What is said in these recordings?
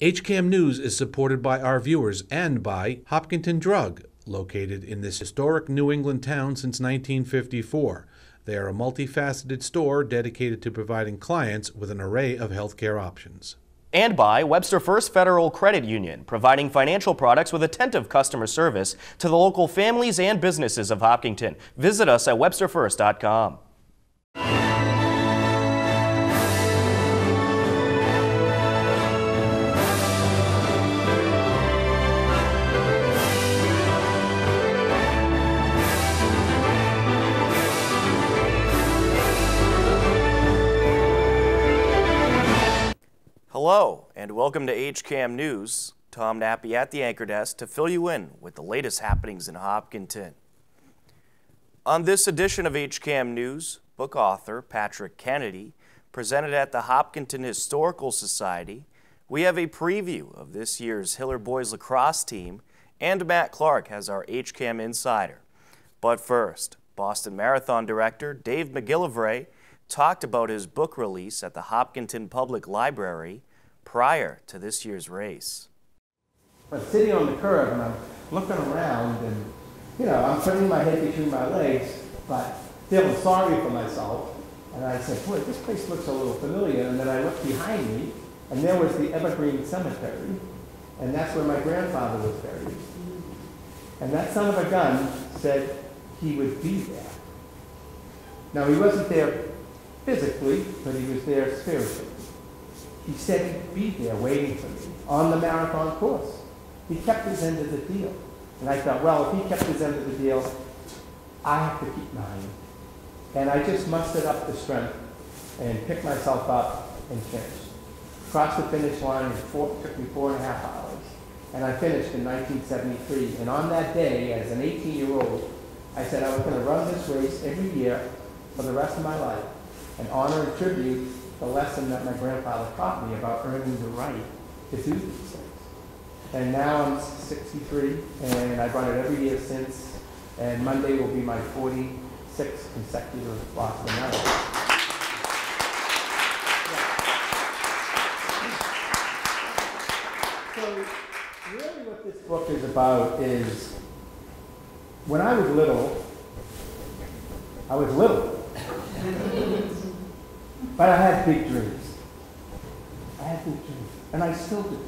HCAM News is supported by our viewers and by Hopkinton Drug, located in this historic New England town since 1954. They are a multifaceted store dedicated to providing clients with an array of healthcare options. And by Webster First Federal Credit Union, providing financial products with attentive customer service to the local families and businesses of Hopkinton. Visit us at websterfirst.com. and welcome to HCAM News. Tom Nappy at the anchor desk to fill you in with the latest happenings in Hopkinton. On this edition of HCAM News, book author Patrick Kennedy presented at the Hopkinton Historical Society. We have a preview of this year's Hiller Boys lacrosse team, and Matt Clark has our HCAM Insider. But first, Boston Marathon director Dave McGillivray talked about his book release at the Hopkinton Public Library prior to this year's race. I'm sitting on the curb and I'm looking around and, you know, I'm putting my head between my legs, but feeling sorry for myself. And I said, boy, this place looks a little familiar. And then I looked behind me and there was the Evergreen Cemetery. And that's where my grandfather was buried. And that son of a gun said he would be there. Now, he wasn't there physically, but he was there spiritually. He said he'd be there waiting for me on the marathon course. He kept his end of the deal. And I thought, well, if he kept his end of the deal, I have to keep mine. And I just mustered up the strength and picked myself up and finished. Crossed the finish line, it took me four and a half hours. And I finished in 1973. And on that day, as an 18 year old, I said I was going to run this race every year for the rest of my life and honor and tribute the lesson that my grandfather taught me about earning the right to do these things. And now I'm 63, and I've run it every year since, and Monday will be my 46th consecutive Boston Marathon. So really what this book is about is when I was little, I was little. But I had big dreams. I had big dreams. And I still do.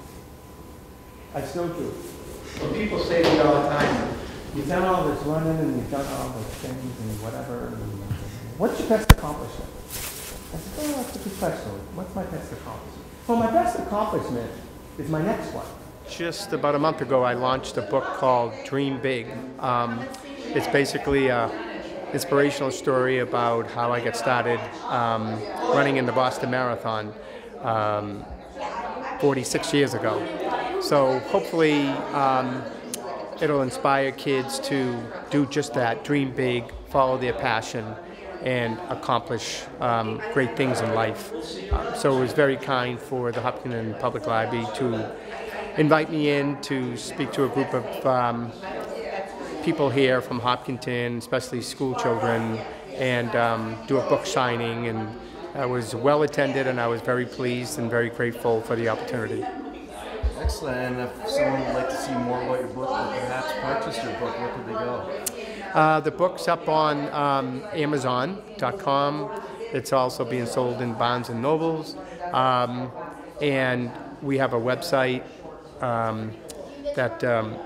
I still do. Well, people say to me all the time, you've done all this running and you've done all those things and whatever. What's your best accomplishment? I said, oh, that's a good question. What's my best accomplishment? Well, my best accomplishment is my next one. Just about a month ago, I launched a book called Dream Big. Um, it's basically a inspirational story about how I got started um, running in the Boston Marathon um, 46 years ago. So hopefully um, it'll inspire kids to do just that, dream big, follow their passion, and accomplish um, great things in life. Uh, so it was very kind for the Hopkinton Public Library to invite me in to speak to a group of um, people here from Hopkinton, especially school children, and um, do a book signing. And I was well attended, and I was very pleased and very grateful for the opportunity. Excellent. And if someone would like to see more about your book or perhaps purchase your book, where could they go? Uh, the book's up on um, Amazon.com. It's also being sold in Barnes and Nobles. Um, and we have a website um, that um,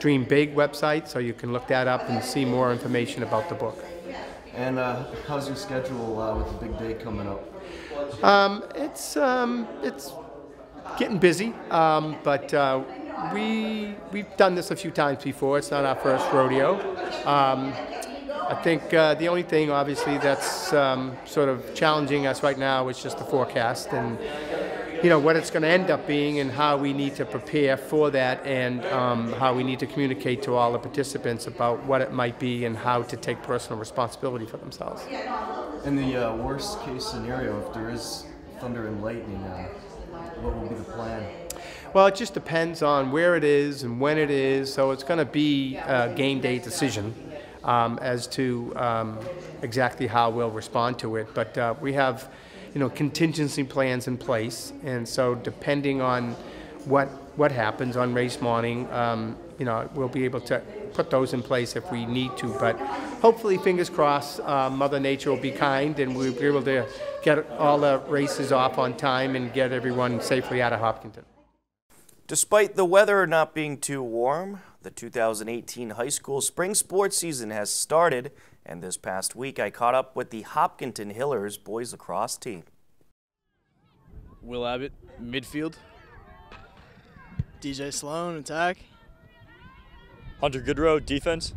Dream Big website, so you can look that up and see more information about the book. And uh, how's your schedule uh, with the big day coming up? Um, it's um, it's getting busy, um, but uh, we we've done this a few times before. It's not our first rodeo. Um, I think uh, the only thing, obviously, that's um, sort of challenging us right now is just the forecast and you know what it's going to end up being and how we need to prepare for that and um, how we need to communicate to all the participants about what it might be and how to take personal responsibility for themselves. In the uh, worst case scenario, if there is thunder and lightning, uh, what will be the plan? Well, it just depends on where it is and when it is. So it's going to be a game day decision um, as to um, exactly how we'll respond to it. But uh, we have you know, contingency plans in place. And so depending on what what happens on race morning. Um, you know, we'll be able to put those in place if we need to. But hopefully, fingers crossed, uh, Mother Nature will be kind and we'll be able to get all the races off on time and get everyone safely out of Hopkinton. Despite the weather not being too warm, the 2018 high school spring sports season has started, and this past week I caught up with the Hopkinton Hillers boys lacrosse team. Will Abbott, midfield. DJ Sloan, attack. Hunter Goodrow, defense.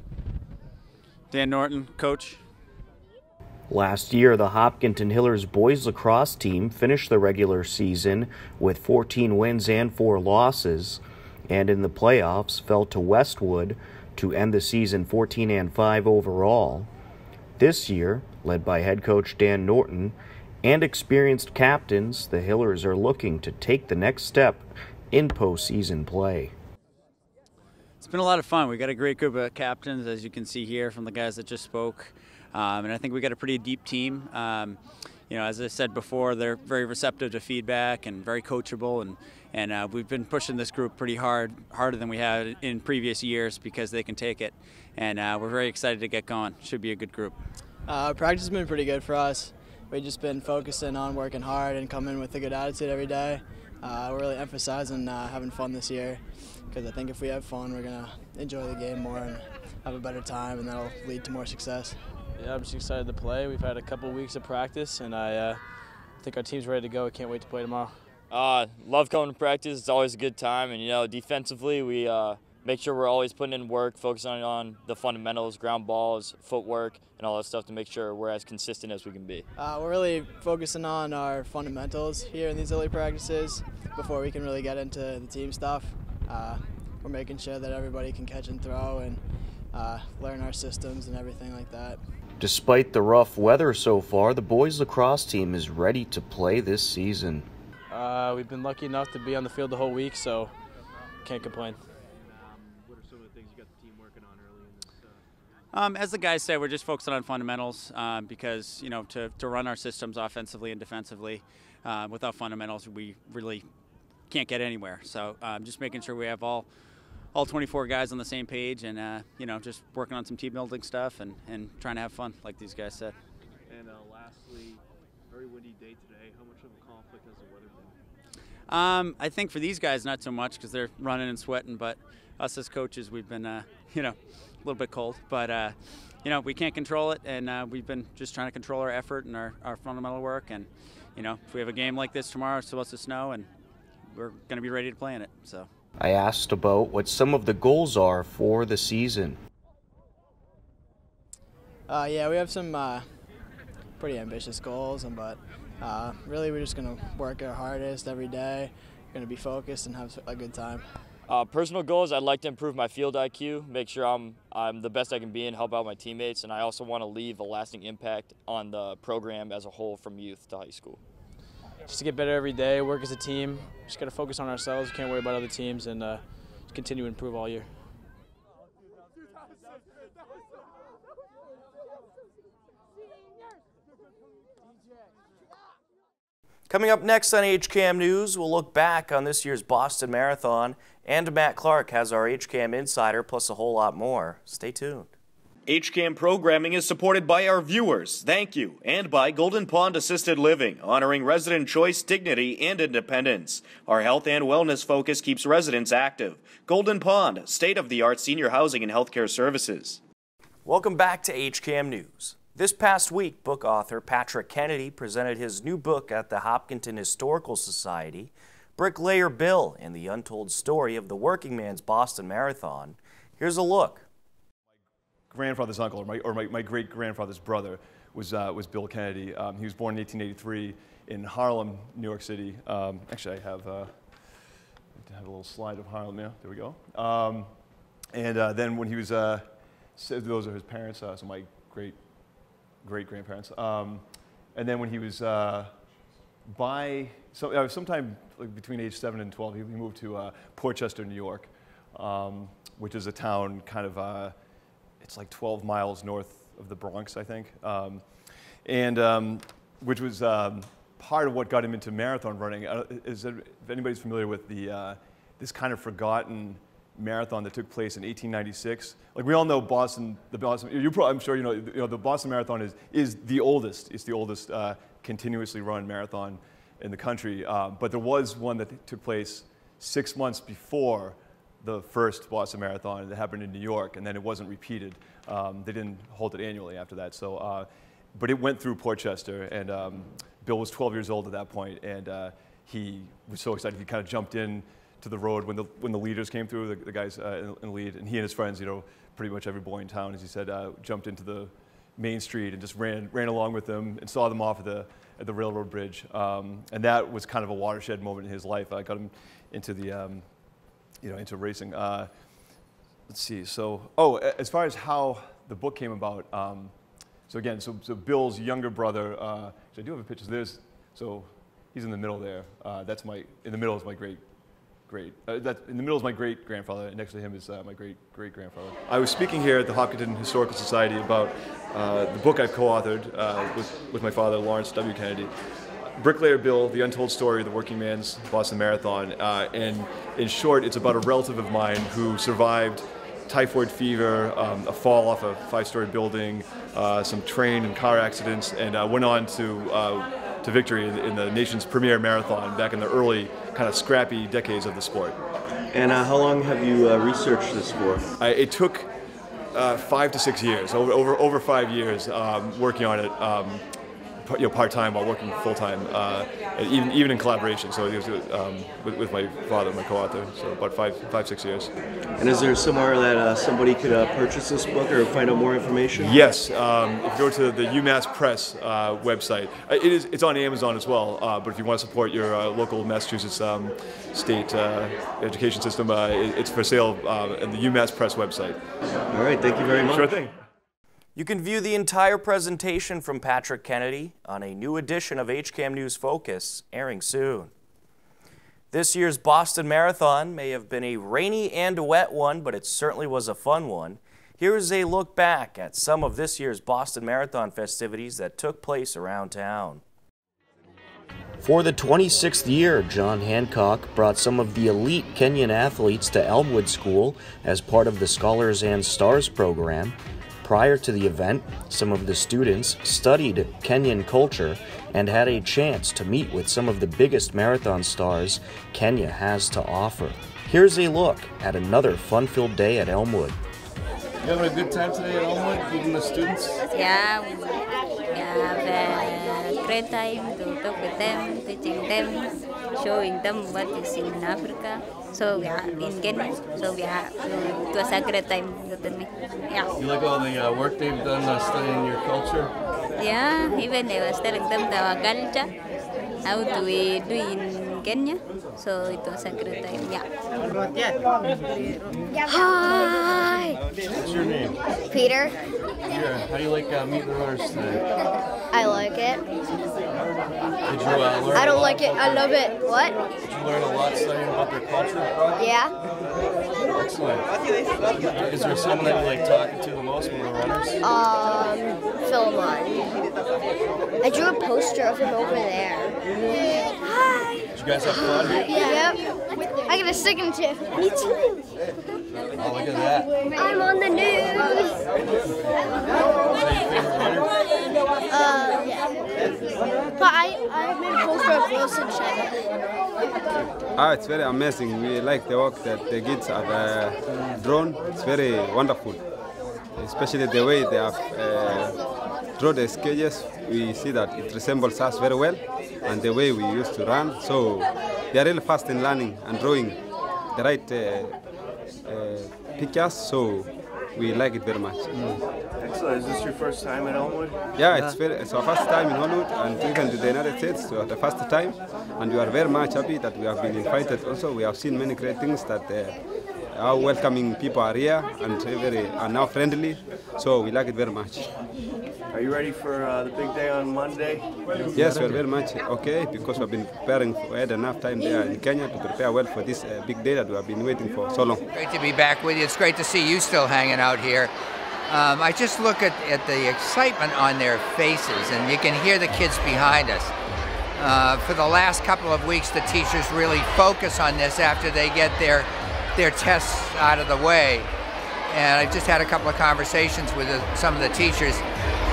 Dan Norton, coach. Last year, the Hopkinton Hillers boys lacrosse team finished the regular season with 14 wins and 4 losses, and in the playoffs fell to Westwood to end the season 14 and 5 overall. This year, led by head coach Dan Norton and experienced captains, the Hillers are looking to take the next step in postseason play. It's been a lot of fun. We got a great group of captains, as you can see here from the guys that just spoke. Um, and I think we got a pretty deep team. Um, you know, as I said before, they're very receptive to feedback and very coachable, and and uh, we've been pushing this group pretty hard, harder than we had in previous years because they can take it, and uh, we're very excited to get going. Should be a good group. Uh, practice has been pretty good for us. We've just been focusing on working hard and coming with a good attitude every day. Uh, we're really emphasizing uh, having fun this year because I think if we have fun, we're gonna enjoy the game more and have a better time, and that'll lead to more success. Yeah, I'm just excited to play. We've had a couple weeks of practice, and I uh, think our team's ready to go. I can't wait to play tomorrow. Uh, love coming to practice. It's always a good time, and you know, defensively, we uh, make sure we're always putting in work, focusing on the fundamentals, ground balls, footwork, and all that stuff to make sure we're as consistent as we can be. Uh, we're really focusing on our fundamentals here in these early practices before we can really get into the team stuff. Uh, we're making sure that everybody can catch and throw and uh, learn our systems and everything like that. Despite the rough weather so far, the boys lacrosse team is ready to play this season. Uh, we've been lucky enough to be on the field the whole week, so can't complain. Um, as the guys said, we're just focusing on fundamentals um, because you know to, to run our systems offensively and defensively, uh, without fundamentals, we really can't get anywhere. So um, just making sure we have all all 24 guys on the same page, and uh, you know just working on some team building stuff and, and trying to have fun, like these guys said. And uh, lastly, very windy day today. How much of a conflict has the weather been? Um, I think for these guys, not so much because they're running and sweating, but us as coaches, we've been, uh, you know, a little bit cold. But, uh, you know, we can't control it, and uh, we've been just trying to control our effort and our, our fundamental work. And, you know, if we have a game like this tomorrow, it's supposed to snow, and we're going to be ready to play in it. So. I asked about what some of the goals are for the season. Uh, yeah, we have some uh, pretty ambitious goals, and but uh, really we're just gonna work our hardest every day. We're gonna be focused and have a good time. Uh, personal goals: I'd like to improve my field IQ, make sure I'm I'm the best I can be, and help out my teammates. And I also want to leave a lasting impact on the program as a whole, from youth to high school. Just to get better every day, work as a team. Just got to focus on ourselves. Can't worry about other teams, and uh, continue to improve all year. Coming up next on HCAM News, we'll look back on this year's Boston Marathon, and Matt Clark has our HCAM Insider plus a whole lot more. Stay tuned. HCAM programming is supported by our viewers, thank you, and by Golden Pond Assisted Living, honoring resident choice, dignity, and independence. Our health and wellness focus keeps residents active. Golden Pond, state of the art senior housing and healthcare services. Welcome back to HCAM News. This past week, book author Patrick Kennedy presented his new book at the Hopkinton Historical Society, Bricklayer Bill and the Untold Story of the Working Man's Boston Marathon. Here's a look grandfather's uncle, or my, or my, my great grandfather's brother, was, uh, was Bill Kennedy. Um, he was born in 1883 in Harlem, New York City. Um, actually, I have, uh, I have a little slide of Harlem. Yeah, there we go. Um, and uh, then when he was, uh, those are his parents, uh, so my great great grandparents. Um, and then when he was uh, by so, sometime like between age seven and 12, he, moved to Portchester, New York, um, which is a town kind of it's like 12 miles north of the Bronx, I think, um, and um, which was um, part of what got him into marathon running. Uh, is there, if anybody's familiar with the uh, this kind of forgotten marathon that took place in 1896. Like we all know Boston, the Boston. You probably, I'm sure you know, you know the Boston Marathon is is the oldest. It's the oldest uh, continuously run marathon in the country. Uh, but there was one that took place six months before the first Boston Marathon that happened in New York, and then it wasn't repeated. Um, they didn't hold it annually after that. So, uh, but it went through Portchester, and um, Bill was 12 years old at that point, and uh, he was so excited he kind of jumped in to the road when the when the leaders came through, the, the guys uh, in, in, the lead, and he and his friends, you know, pretty much every boy in town, as he said, uh, jumped into the main street and just ran ran along with them and saw them off at the at the railroad bridge, um, and that was kind of a watershed moment in his life. I got him into the um, you know into racing. Uh, let's see. So oh, as far as how the book came about. Um, so again, so, so Bill's younger brother, uh, I do have a picture. There's, so he's in the middle there. Uh, that's my, in the middle is my great great. Uh, that, in the middle is my great grandfather, and next to him is uh, my great great grandfather. I was speaking here at the Hopkinton Historical Society about uh, the book I've co-authored uh, with, with my father, Lawrence W. Kennedy. Bricklayer Bill, The Untold Story of the Working Man's Boston Marathon. Uh, and in short, it's about a relative of mine who survived typhoid fever, um, a fall off a five-story building, uh, some train and car accidents, and went on to to victory in, in, the nation's premier marathon back in the early, kind of scrappy decades of the sport. And uh, how long have you uh, researched this for? I, it took uh, five to six years, over over, over five years, um, working on it. Um, you know, part time while working full time, uh, even even in collaboration. So it was um, with, with, my father, my co-author. So about five five six years. And is there somewhere that uh, somebody could uh, purchase this book or find out more information? Yes, um, if you go to the UMass Press uh, website, uh, it is it's on Amazon as well. Uh, but if you want to support your local Massachusetts um, state education system, it, it's for sale in the UMass Press website. All right, thank you very much. Sure thing. You can view the entire presentation from Patrick Kennedy on a new edition of HCAM News Focus, airing soon. This year's Boston Marathon may have been a rainy and a wet one, but it certainly was a fun one. Here's a look back at some of this year's Boston Marathon festivities that took place around town. For the 26th year, John Hancock brought some of the elite Kenyan athletes to Elmwood School as part of the Scholars and Stars program. Prior to the event, some of the students studied Kenyan culture and had a chance to meet with some of the biggest marathon stars Kenya has to offer. Here's a look at another fun filled day at Elmwood. You having a good time today at Elmwood, meeting the students? Yeah, we have a great time to talk with them, teaching them, showing them what is in Africa. So yeah, in Kenya. So yeah, it was a great time with me. Yeah. You like all the uh, work they've done uh, studying your culture? Yeah, even I was telling them our culture, how do we do in Kenya. So it was a great time. Yeah. Hi. What's your name? Peter. Peter, how do you like uh, meeting the runners today? I like it. Did you uh, learn? I don't like it. I love it. What? Did you learn a lot studying about their culture? Yeah. Excellent. Is there someone that you like talking to the most, one of the runners? Um, Philemon. I drew a poster of him over there. Hi. Did you guys have fun? Yep. I got a signature. Me too. Oh, look at that. I'm on the news. Uh, yeah. But I, I made a poster of Wilson China. Ah, it's very amazing. We like the work that the kids have uh, drawn. It's very wonderful, especially the way they have uh, drawn the sketches. We see that it resembles us very well, and the way we used to run. So they are really fast in learning and drawing the right uh, uh, pictures. So we like it very much. Mm. Excellent. Is this your first time in Elmwood? Yeah, it's very, it's our first time in Hollywood and even to the United States, so the first time. And we are very much happy that we have been invited also. We have seen many great things that uh, our welcoming people are here and very are now friendly. So we like it very much. Are you ready for uh, the big day on Monday? Yes, we're very much okay because we've been preparing. We had enough time there in Kenya to prepare well for this uh, big day that we have been waiting for so long. Great to be back with you. It's great to see you still hanging out here. Um, I just look at, at the excitement on their faces, and you can hear the kids behind us. Uh, for the last couple of weeks, the teachers really focus on this after they get their their tests out of the way. And I've just had a couple of conversations with the, some of the teachers,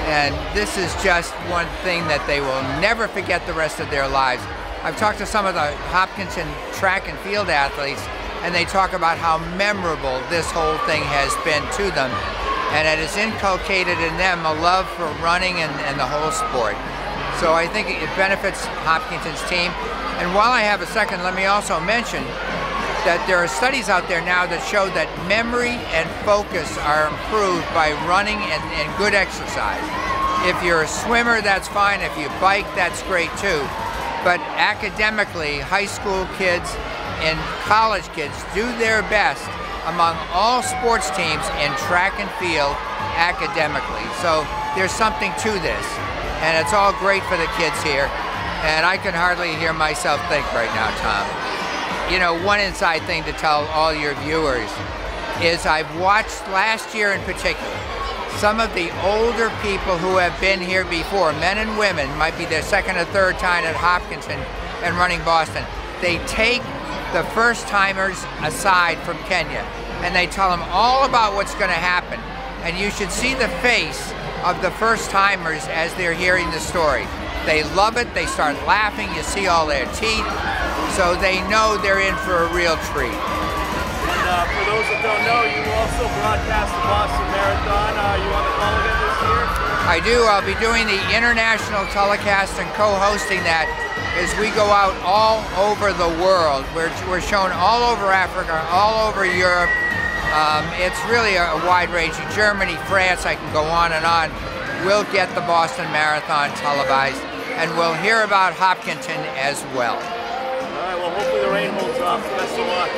and this is just one thing that they will never forget the rest of their lives. I've talked to some of the Hopkinton track and field athletes, and they talk about how memorable this whole thing has been to them, and it has inculcated in them a love for running and, and the whole sport. So I think it benefits Hopkinton's team. And while I have a second, let me also mention that there are studies out there now that show that memory and focus are improved by running and, and good exercise. If you're a swimmer, that's fine. If you bike, that's great too. But academically, high school kids and college kids do their best among all sports teams in track and field academically. So there's something to this and it's all great for the kids here. And I can hardly hear myself think right now, Tom. You know, one inside thing to tell all your viewers is I've watched last year in particular some of the older people who have been here before, men and women, might be their second or third time at Hopkinton and running Boston. They take the first timers aside from Kenya and they tell them all about what's going to happen. And you should see the face of the first timers as they're hearing the story. They love it, they start laughing, you see all their teeth, so they know they're in for a real treat. And uh, for those that don't know, you also broadcast the Boston Marathon. Uh, you on the call again this year? I do. I'll be doing the international telecast and co-hosting that as we go out all over the world. We're, we're shown all over Africa, all over Europe, um, it's really a, a wide range. In Germany, France, I can go on and on. We'll get the Boston Marathon televised, and we'll hear about Hopkinton as well. All right, well, hopefully the rain holds off. Best of luck.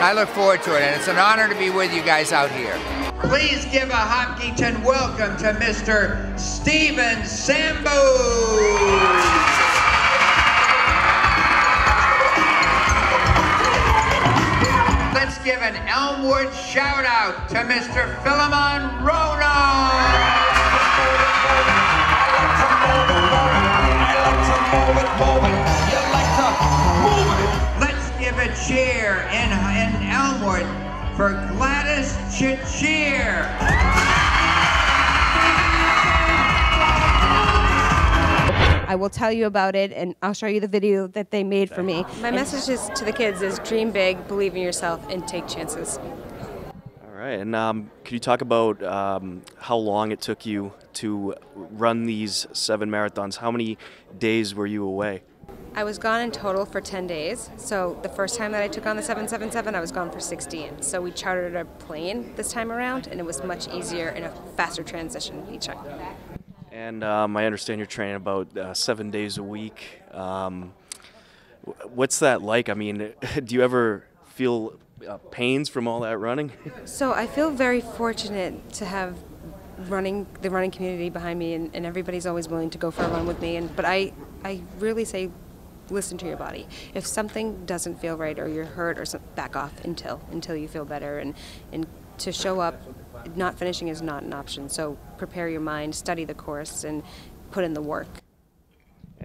I look forward to it, and it's an honor to be with you guys out here. Please give a Hopkinton welcome to Mr. Stephen Sambu. let's give an Elmwood shout out to Mr. Philemon Rono. Cheer in, in Elmwood for Gladys Chesir. I will tell you about it and I'll show you the video that they made for me. My message is to the kids is dream big, believe in yourself, and take chances. All right, and um, could you talk about um, how long it took you to run these seven marathons? How many days were you away? I was gone in total for 10 days. So the first time that I took on the 777, I was gone for 16. So we chartered a plane this time around, and it was much easier and a faster transition each time. And um, I understand you're training about uh, seven days a week. Um, what's that like? I mean, do you ever feel uh, pains from all that running? so I feel very fortunate to have running the running community behind me, and, and everybody's always willing to go for a run with me. And but I I really say listen to your body. If something doesn't feel right or you're hurt or something, back off until until you feel better and and to show up not finishing is not an option. So prepare your mind, study the course, and put in the work.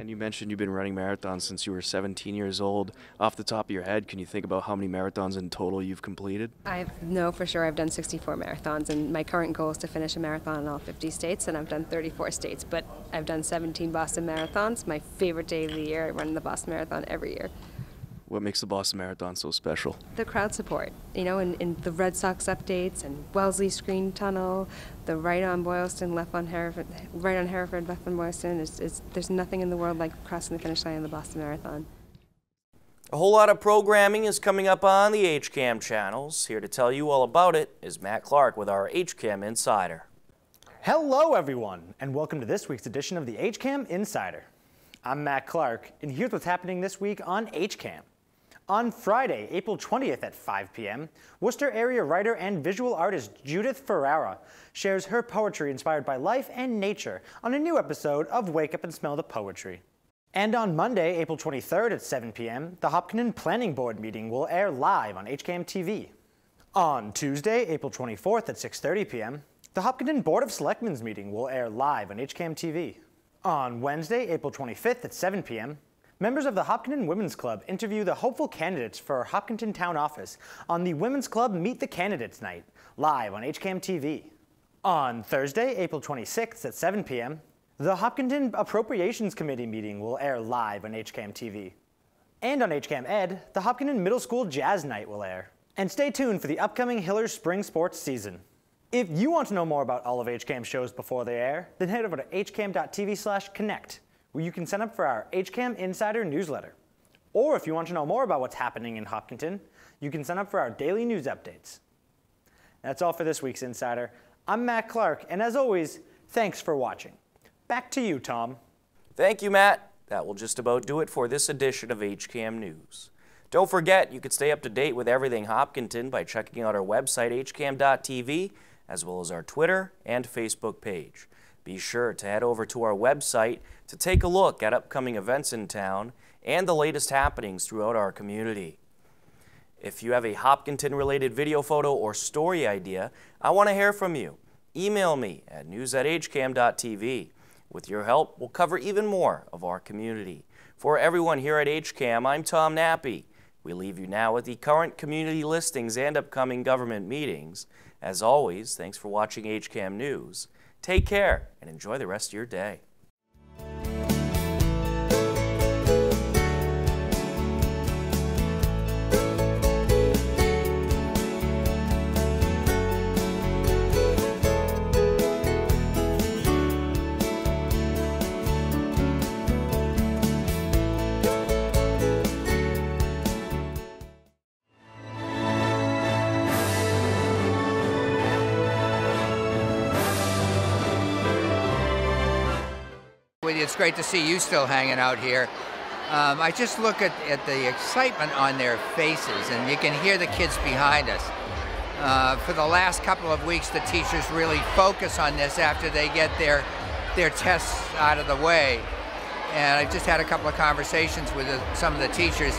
And you mentioned you've been running marathons since you were 17 years old. Off the top of your head, can you think about how many marathons in total you've completed? I know for sure I've done 64 marathons, and my current goal is to finish a marathon in all 50 states, and I've done 34 states. But I've done 17 Boston marathons. My favorite day of the year. I run the Boston Marathon every year. What makes the Boston Marathon so special? The crowd support, you know, and, and the Red Sox updates and Wellesley Scream Tunnel, the right on Boylston, left on Hereford, right on Hereford, left on Boylston. It's, it's, there's nothing in the world like crossing the finish line in the Boston Marathon. A whole lot of programming is coming up on the HCAM channels. Here to tell you all about it is Matt Clark with our HCAM Insider. Hello, everyone, and welcome to this week's edition of the HCAM Insider. I'm Matt Clark, and here's what's happening this week on HCAM. On Friday, April 20th at 5 p.m., Worcester area writer and visual artist Judith Ferrara shares her poetry inspired by life and nature on a new episode of Wake Up and Smell the Poetry. And on Monday, April 23rd at 7 p.m., the Hopkinton Planning Board meeting will air live on HCAM TV. On Tuesday, April 24th at 6.30 p.m., the Hopkinton Board of Selectmen's meeting will air live on HCAM TV. On Wednesday, April 25th at 7 p.m., Members of the Hopkinton Women's Club interview the hopeful candidates for Hopkinton Town Office on the Women's Club Meet the Candidates Night, live on HCAM TV. On Thursday, April 26th at 7 p.m., the Hopkinton Appropriations Committee meeting will air live on HCAM TV. And on HCAM Ed, the Hopkinton Middle School Jazz Night will air. And stay tuned for the upcoming Hillers Spring Sports season. If you want to know more about all of HCAM shows before they air, then head over to hcam.tv slash connect, where you can sign up for our HCAM Insider newsletter. Or if you want to know more about what's happening in Hopkinton, you can sign up for our daily news updates. That's all for this week's Insider. I'm Matt Clark, and as always, thanks for watching. Back to you, Tom. Thank you, Matt. That will just about do it for this edition of HCAM News. Don't forget, you can stay up to date with everything Hopkinton by checking out our website, hcam.tv, as well as our Twitter and Facebook page. Be sure to head over to our website to take a look at upcoming events in town and the latest happenings throughout our community. If you have a Hopkinton related video photo or story idea, I want to hear from you. Email me at news at hcam.tv. With your help, we'll cover even more of our community. For everyone here at HCAM, I'm Tom Nappy. We leave you now with the current community listings and upcoming government meetings. As always, thanks for watching HCAM News. Take care and enjoy the rest of your day. It's great to see you still hanging out here. Um, I just look at, at the excitement on their faces, and you can hear the kids behind us. Uh, for the last couple of weeks, the teachers really focus on this after they get their their tests out of the way. And I've just had a couple of conversations with the, some of the teachers,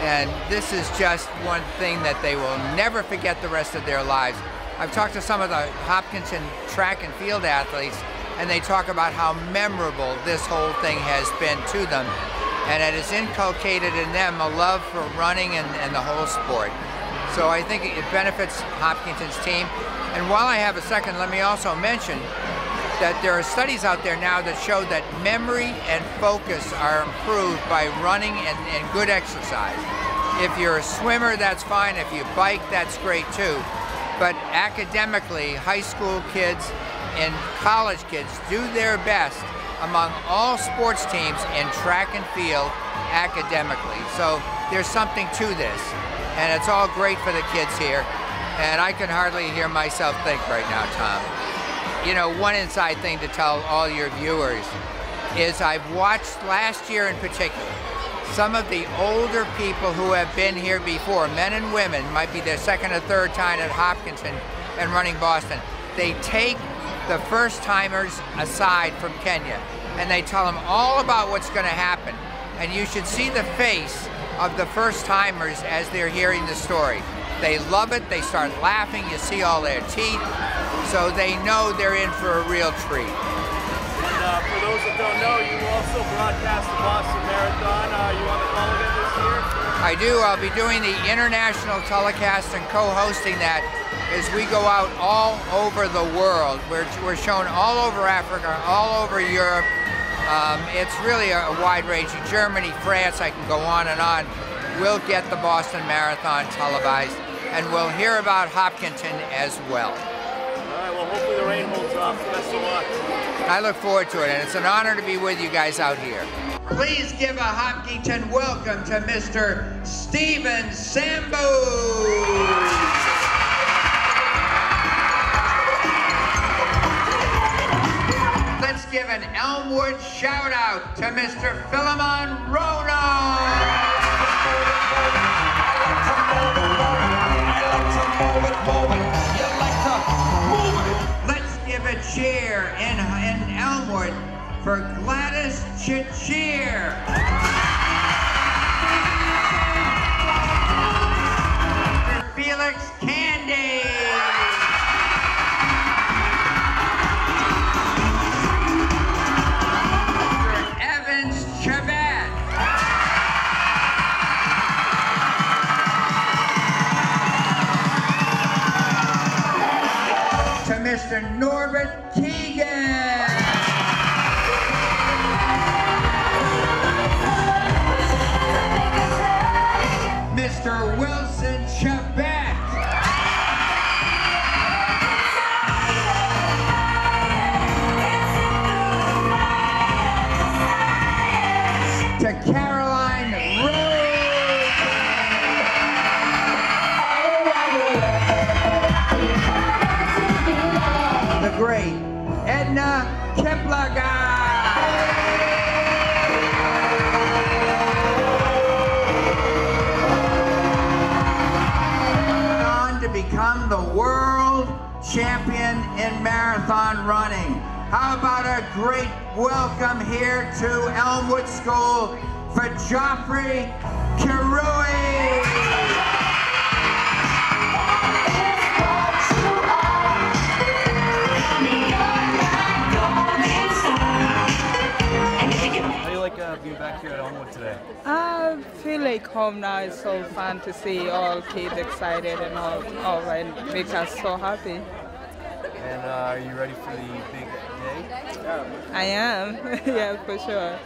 and this is just one thing that they will never forget the rest of their lives. I've talked to some of the Hopkinton track and field athletes, and they talk about how memorable this whole thing has been to them. And it has inculcated in them a love for running and, and the whole sport. So I think it benefits Hopkinton's team. And while I have a second, let me also mention that there are studies out there now that show that memory and focus are improved by running and, and good exercise. If you're a swimmer, that's fine. If you bike, that's great too. But academically, high school kids and college kids do their best among all sports teams in track and field academically. So there's something to this. And it's all great for the kids here. And I can hardly hear myself think right now, Tom. You know, one inside thing to tell all your viewers is I've watched last year in particular some of the older people who have been here before, men and women, might be their second or third time at Hopkinton and running Boston. They take the first timers aside from Kenya and they tell them all about what's going to happen. And you should see the face of the first timers as they're hearing the story. They love it, they start laughing, you see all their teeth, so they know they're in for a real treat. And uh, for those that don't know, also broadcast the Boston Marathon. Uh, you on the call again this year? I do. I'll be doing the international telecast and co-hosting that as we go out all over the world. We're, we're shown all over Africa, all over Europe. Um, it's really a, a wide-ranging Germany, France, I can go on and on. We'll get the Boston Marathon televised, and we'll hear about Hopkinton as well. All right, well, hopefully the rain off. Best of luck. I look forward to it, and it's an honor to be with you guys out here. Please give a Hopkinton welcome to Mr. Stephen Sambu. Let's give an Elmwood shout out to Mr. Philemon Rono. for Gladys Chesir. for Felix Kandie. Mr. No marathon running. How about a great welcome here to Elmwood School for Geoffrey Kirui. How do you like uh, being back here at Elmwood today? I feel like home now is so fun to see all kids excited and all, all and makes us so happy. And uh, are you ready for the big day? I am, yeah, for sure.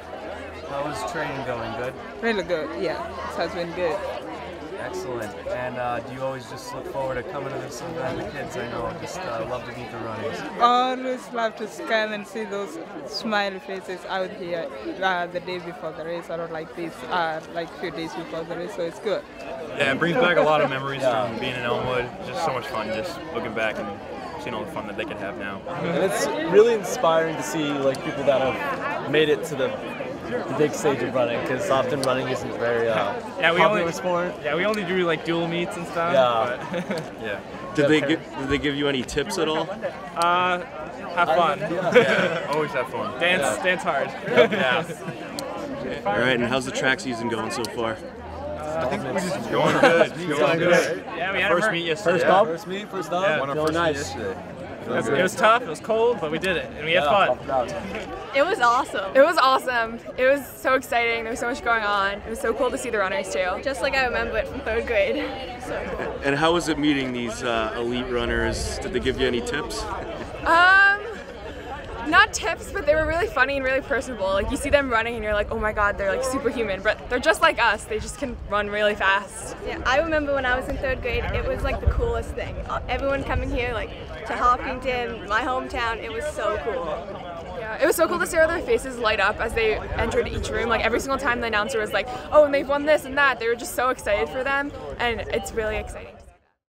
How's training going? Good? Really good, yeah. It has been good. Excellent. And uh, do you always just look forward to coming to this event? The kids, I know, just uh, love to meet the runners. I always love to come and see those smiley faces out here uh, the day before the race or like this, uh, like few days before the race, so it's good. Yeah, it brings back a lot of memories from being in Elmwood. Just so much fun, just looking back and seeing all the fun that they can have now. And it's really inspiring to see like people that have made it to the, the big stage of running because often running isn't very uh, Yeah, we popular only sport. Yeah, we only do like dual meets and stuff. Yeah. But, yeah. Did they give, did they give you any tips at all? Uh, have fun. yeah. Yeah, always have fun. Dance, Yeah. dance hard. yeah. All right, and how's the track season going so far? I think we're just going good. Going good. Yeah, we had First our meet yesterday. First Yeah. First meet, first up? Yeah. Won our Feeling first nice. yesterday. It was, it was tough. It was cold, but we did it, and we had Yeah, fun. It was awesome. It was awesome. It was so exciting. There was so much going on. It was so cool to see the runners too. Just like I remember it from third grade. So cool. And how was it meeting these uh, elite runners? Did they give you any tips? Um, not tips, but they were really funny and really personable. Like you see them running and you're like, oh my god, they're like superhuman. But they're just like us. They just can run really fast. Yeah, I remember when I was in third grade, it was like the coolest thing. Uh, Everyone coming here, like to Hopkinton, my hometown, it was so cool. Yeah, it was so cool to see all their faces light up as they entered each room. Like every single time the announcer was like, oh, and they've won this and that. They were just so excited for them, and it's really exciting.